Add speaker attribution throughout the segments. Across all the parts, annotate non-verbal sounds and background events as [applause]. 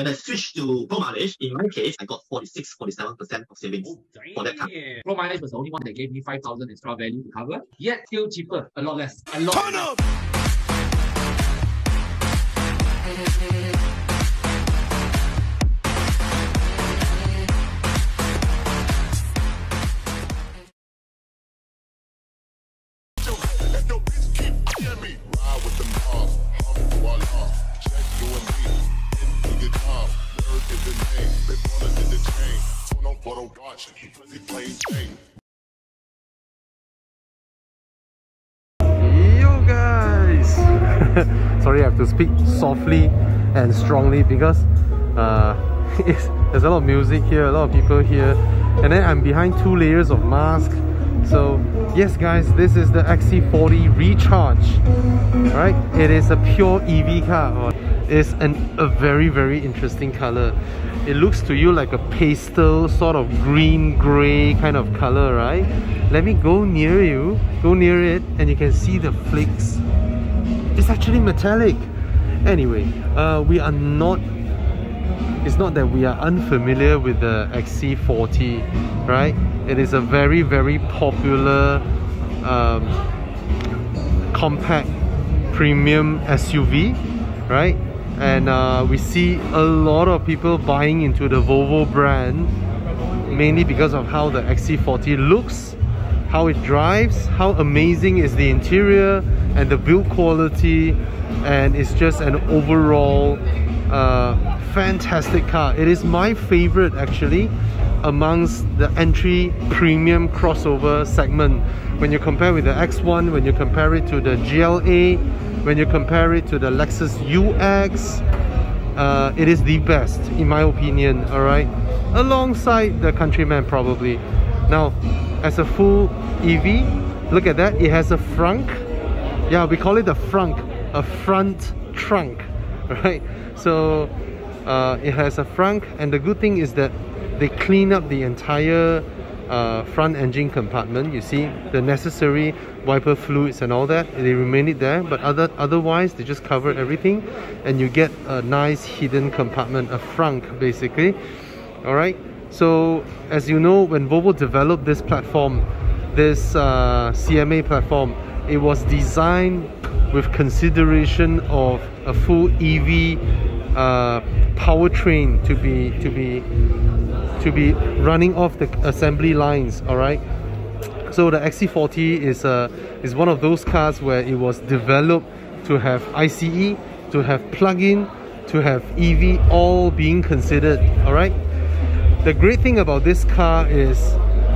Speaker 1: When I switched to Pro Mileage, in my case, I got 46, 47% of savings
Speaker 2: Oh,
Speaker 1: for that car.
Speaker 2: Pro mileage was the only one that gave me 5,000 extra value to cover, yet still cheaper, a lot less. A lot less.
Speaker 3: Photo watch. He plain Jane.
Speaker 4: Yo guys! [laughs] Sorry, I have to speak softly and strongly because uh, [laughs] there's a lot of music here, a lot of people here, and then I'm behind two layers of mask. So yes, guys, this is the XC40 Recharge. Right? It is a pure EV car. It's an, a very very interesting color. It looks to you like a pastel sort of green gray kind of color, right? Let me go near you, go near it, and you can see the flakes. It's actually metallic. Anyway, uh, we are not. It's not that we are unfamiliar with the XC40, right? It is a very very popular um, compact premium SUV, right? And uh, we see a lot of people buying into the Volvo brand mainly because of how the XC40 looks, how it drives, how amazing is the interior and the build quality, and it's just an overall uh, fantastic car. It is my favorite actually amongst the entry premium crossover segment. When you compare with the X1, when you compare it to the GLA, when you compare it to the Lexus UX, uh, it is the best in my opinion all right? Alongside the countryman probably. Now as a full ev look at that. It has a frunk. Yeah we call it a frunk a front trunk [laughs] right? So uh, it has a frunk and the good thing is that they clean up the entire uh, front engine compartment you see? The necessary wiper fluids and all that they remain it there but other otherwise they just cover everything and you get a nice hidden compartment a frunk basically. All right? So as you know when Volvo developed this platform this uh, CMA platform it was designed with consideration of a full EV uh, powertrain to be to be to be running off the assembly lines all right so the XC40 is uh, is one of those cars where it was developed to have ICE to have plug-in to have EV all being considered all right the great thing about this car is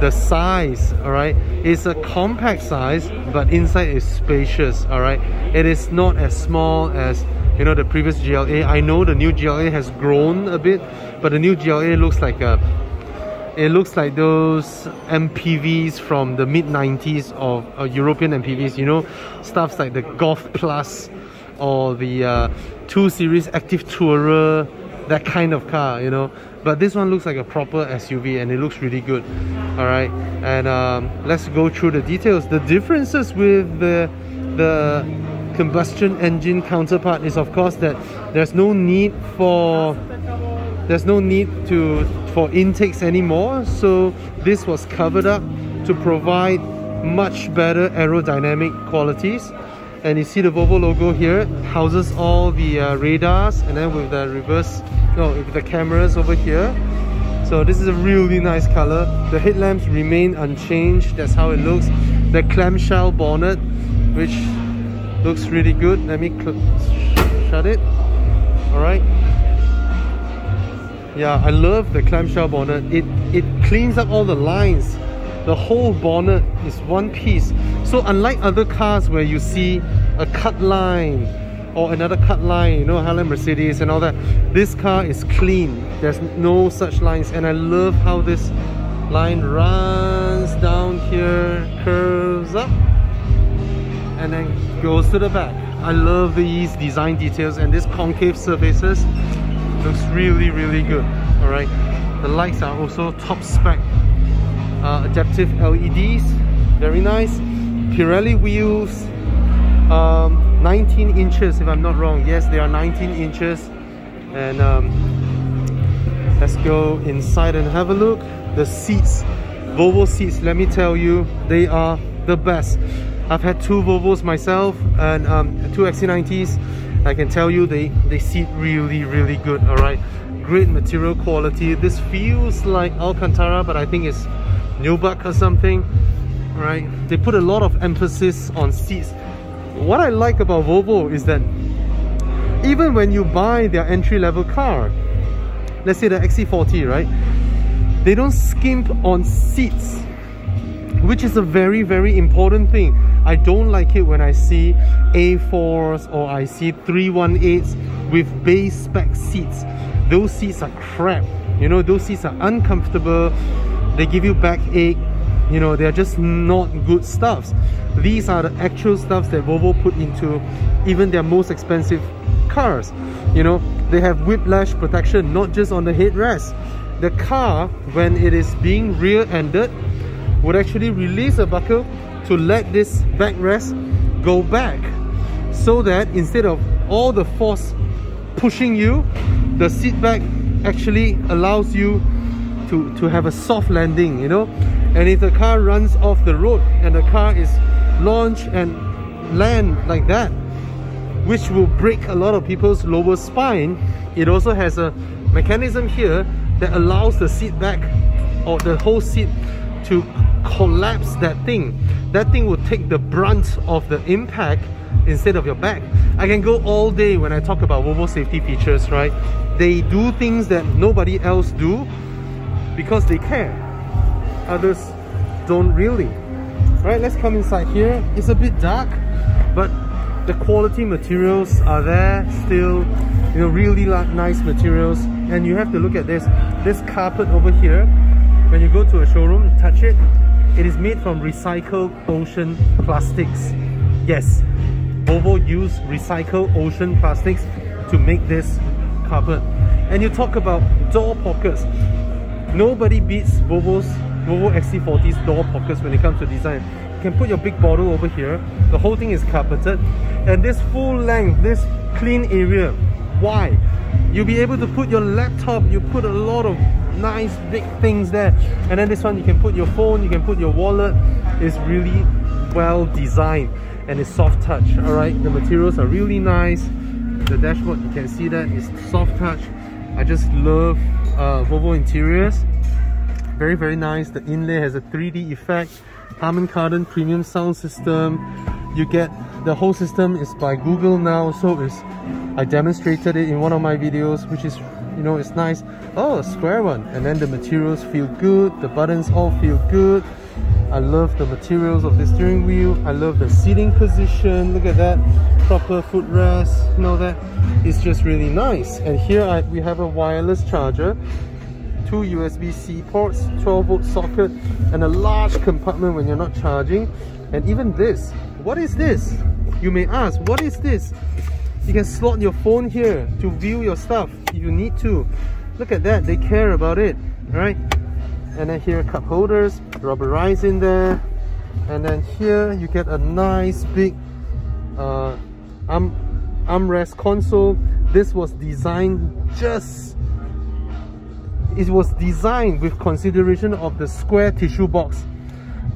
Speaker 4: the size all right it's a compact size but inside is spacious all right it is not as small as you know the previous GLA I know the new GLA has grown a bit but the new GLA looks like a it looks like those MPVs from the mid 90s of uh, European MPVs you know stuffs like the Golf Plus or the uh, 2 Series Active Tourer that kind of car you know. But this one looks like a proper SUV and it looks really good all right and um, let's go through the details. The differences with the the combustion engine counterpart is of course that there's no need for there's no need to for intakes anymore. So this was covered up to provide much better aerodynamic qualities. And you see the Volvo logo here houses all the uh, radars and then with the reverse no with the cameras over here. So this is a really nice color. The headlamps remain unchanged. That's how it looks. The clamshell bonnet which looks really good. Let me shut it. All right yeah i love the clamshell bonnet. It it cleans up all the lines. The whole bonnet is one piece. So unlike other cars where you see a cut line or another cut line you know Highland Mercedes and all that this car is clean. There's no such lines. And I love how this line runs down here curves up and then goes to the back. I love these design details and this concave surfaces. Looks really really good all right? The lights are also top spec. Uh, adaptive LEDs very nice. Pirelli wheels um, 19 inches if I'm not wrong. Yes they are 19 inches. And um, Let's go inside and have a look. The seats, Volvo seats, let me tell you, they are the best. I've had two Volvos myself and um, two XC90s. I can tell you they, they seat really, really good, alright? Great material quality. This feels like Alcantara, but I think it's Nubuck or something, right? They put a lot of emphasis on seats. What I like about Volvo is that even when you buy their entry-level car, let's say the XC40, right? They don't skimp on seats, which is a very, very important thing. I don't like it when I see A4s or I see 318s with base spec seats. Those seats are crap. You know, those seats are uncomfortable. They give you backache. You know, they're just not good stuffs. These are the actual stuffs that Volvo put into even their most expensive cars. You know, they have whiplash protection, not just on the headrest. The car, when it is being rear-ended, would actually release a buckle to let this backrest go back so that instead of all the force pushing you the seat back actually allows you to to have a soft landing you know? And if the car runs off the road and the car is launched and land like that which will break a lot of people's lower spine it also has a mechanism here that allows the seat back or the whole seat to collapse that thing that thing will take the brunt of the impact instead of your back. I can go all day when I talk about Volvo safety features right? They do things that nobody else do because they care. Others don't really. Right let's come inside here. It's a bit dark but the quality materials are there still. You know really nice materials. And you have to look at this. This carpet over here when you go to a showroom touch it it is made from recycled ocean plastics. Yes Volvo use recycled ocean plastics to make this carpet and you talk about door pockets. Nobody beats Volvo's Volvo XC40's door pockets when it comes to design. You can put your big bottle over here. The whole thing is carpeted. And this full length this clean area. Why? You'll be able to put your laptop you put a lot of nice big things there. And then this one you can put your phone you can put your wallet. It's really well designed and it's soft touch all right the materials are really nice. The dashboard you can see that is soft touch. I just love uh, volvo interiors. Very very nice. The inlay has a 3d effect. Harman kardon premium sound system. You get the whole system is by google now so it's i demonstrated it in one of my videos which is you know it's nice. Oh a square one. And then the materials feel good. The buttons all feel good. I love the materials of the steering wheel. I love the seating position. Look at that. Proper footrest you know that. It's just really nice. And here I, we have a wireless charger two USB-C ports 12 volt socket and a large compartment when you're not charging. And even this. What is this? You may ask what is this you can slot your phone here to view your stuff if you need to. Look at that they care about it right? And then here cup holders rubberized in there. And then here you get a nice big uh, arm armrest console. This was designed just it was designed with consideration of the square tissue box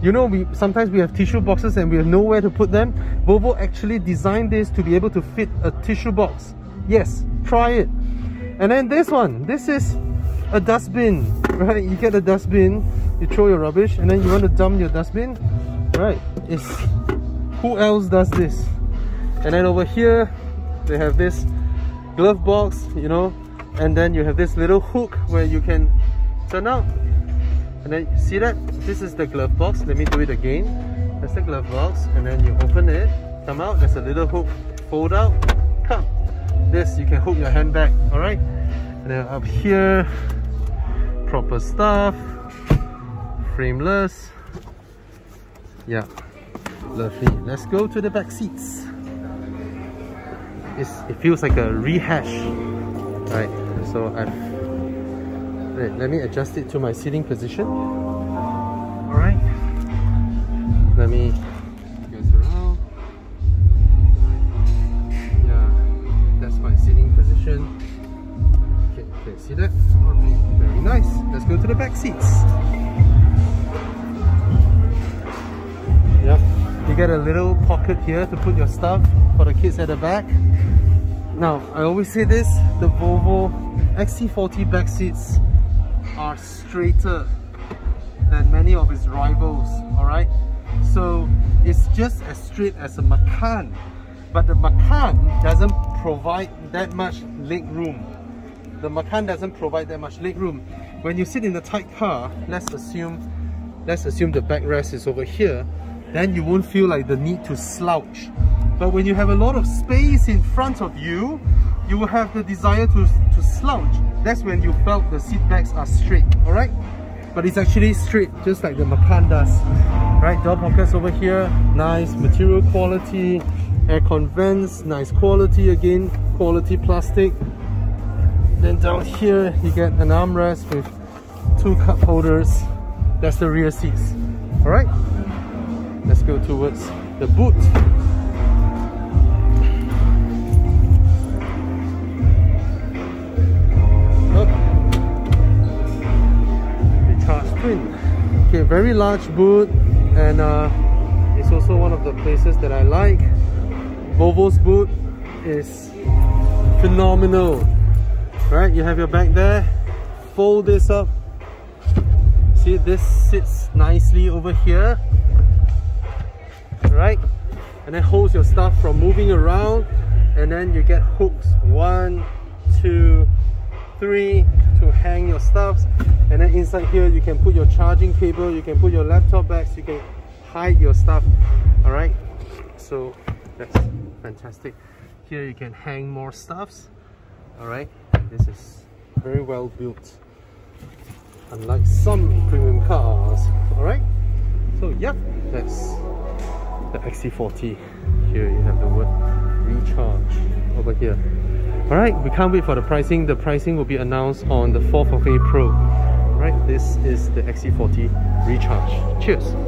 Speaker 4: you know we sometimes we have tissue boxes and we have nowhere to put them. Volvo actually designed this to be able to fit a tissue box. Yes try it. And then this one this is a dustbin right? You get a dustbin you throw your rubbish and then you want to dump your dustbin right? It's who else does this? And then over here they have this glove box you know? And then you have this little hook where you can turn out and then see that? This is the glove box. Let me do it again. That's the glove box and then you open it. Come out. There's a little hook fold out. Come. This you can hook your handbag all right? And then up here proper stuff. Frameless. Yeah. Lovely. Let's go to the back seats. It's, it feels like a rehash. Right. So I've wait, let me adjust it to my seating position all right let me go around yeah that's my seating position okay, okay see that Very nice. Let's go to the back seats. Yep, you get a little pocket here to put your stuff for the kids at the back. Now, I always say this, the Volvo XC40 back seats are straighter than many of its rivals, alright? So it's just as straight as a Macan, but the Macan doesn't provide that much leg room. The Macan doesn't provide that much leg room. When you sit in a tight car, let's assume let's assume the backrest is over here, then you won't feel like the need to slouch. But when you have a lot of space in front of you, you will have the desire to, to slouch. That's when you felt the seat backs are straight, alright? But it's actually straight, just like the Macan does. Right, door pockets over here, nice material quality, aircon vents, nice quality again, quality plastic. Then down here, you get an armrest with two cup holders. That's the rear seats. Alright, let's go towards the boot. Very large boot and uh, it's also one of the places that I like. Volvo's boot is phenomenal. Right, you have your bag there, fold this up. See, this sits nicely over here. Right, and then holds your stuff from moving around and then you get hooks. One, two, three to hang your stuffs. And then inside here you can put your charging cable you can put your laptop bags you can hide your stuff. All right? So that's fantastic. Here you can hang more stuffs. All right? This is very well built. Unlike some premium cars. All right? So yep that's the XC40 here you have the word recharge over here Alright, we can't wait for the pricing. The pricing will be announced on the 4th of April. Right, this is the XC40 Recharge. Cheers!